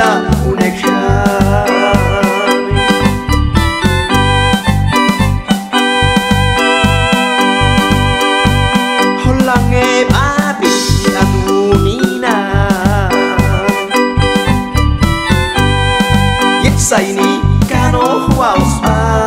la ใส่นี้การโอ้ว้าวสปา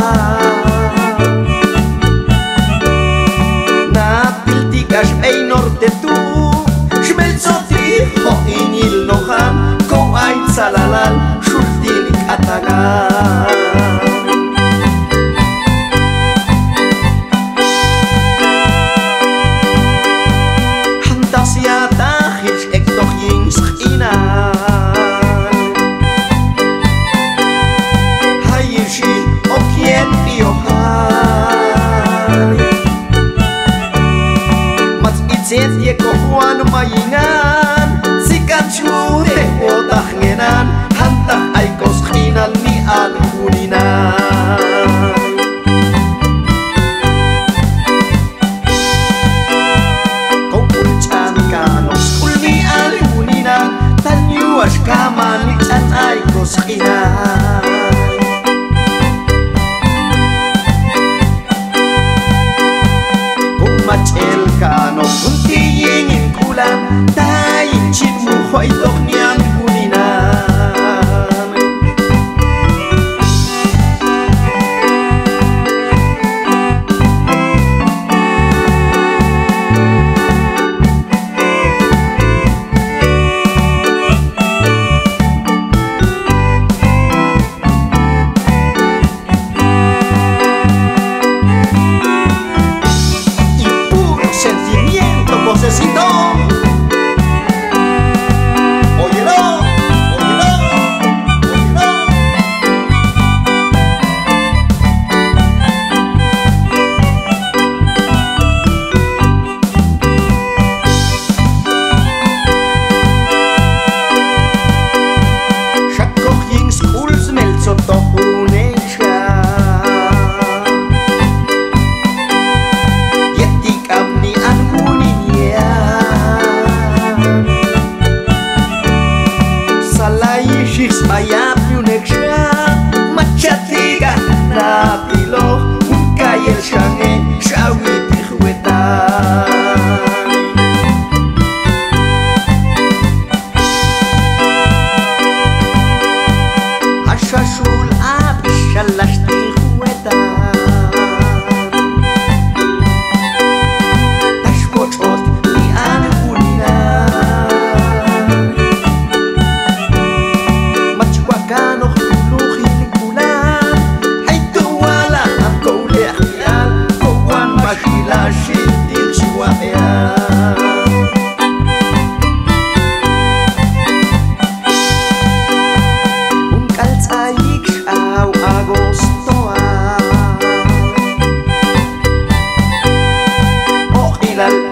我已啊。